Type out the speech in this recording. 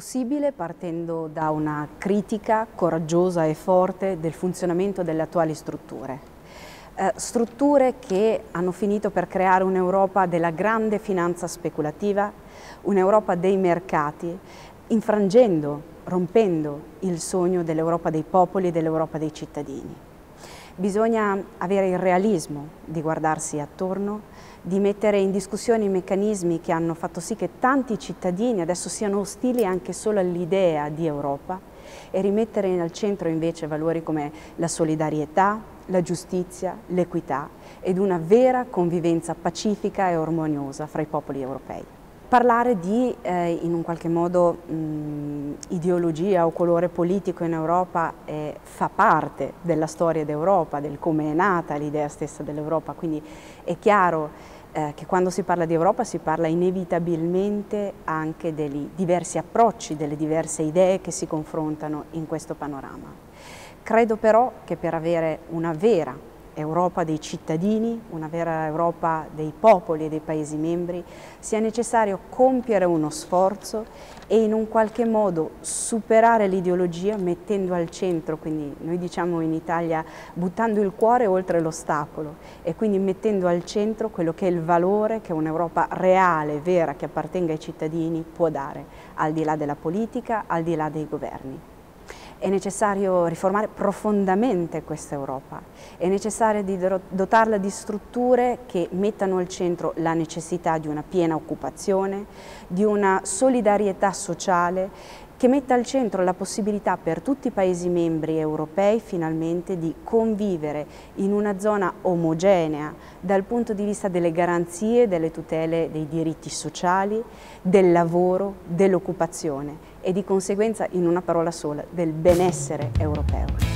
possibile partendo da una critica coraggiosa e forte del funzionamento delle attuali strutture. Eh, strutture che hanno finito per creare un'Europa della grande finanza speculativa, un'Europa dei mercati, infrangendo, rompendo il sogno dell'Europa dei popoli e dell'Europa dei cittadini. Bisogna avere il realismo di guardarsi attorno, di mettere in discussione i meccanismi che hanno fatto sì che tanti cittadini adesso siano ostili anche solo all'idea di Europa e rimettere al centro invece valori come la solidarietà, la giustizia, l'equità ed una vera convivenza pacifica e armoniosa fra i popoli europei. Parlare di eh, in un qualche modo mh, ideologia o colore politico in Europa eh, fa parte della storia d'Europa, del come è nata l'idea stessa dell'Europa, quindi è chiaro eh, che quando si parla di Europa si parla inevitabilmente anche dei diversi approcci, delle diverse idee che si confrontano in questo panorama. Credo però che per avere una vera Europa dei cittadini, una vera Europa dei popoli e dei Paesi membri, sia necessario compiere uno sforzo e in un qualche modo superare l'ideologia mettendo al centro, quindi noi diciamo in Italia buttando il cuore oltre l'ostacolo e quindi mettendo al centro quello che è il valore che un'Europa reale, vera, che appartenga ai cittadini può dare, al di là della politica, al di là dei governi. È necessario riformare profondamente questa Europa, è necessario dotarla di strutture che mettano al centro la necessità di una piena occupazione, di una solidarietà sociale che metta al centro la possibilità per tutti i Paesi membri europei finalmente di convivere in una zona omogenea dal punto di vista delle garanzie, delle tutele dei diritti sociali, del lavoro, dell'occupazione e di conseguenza in una parola sola del benessere europeo.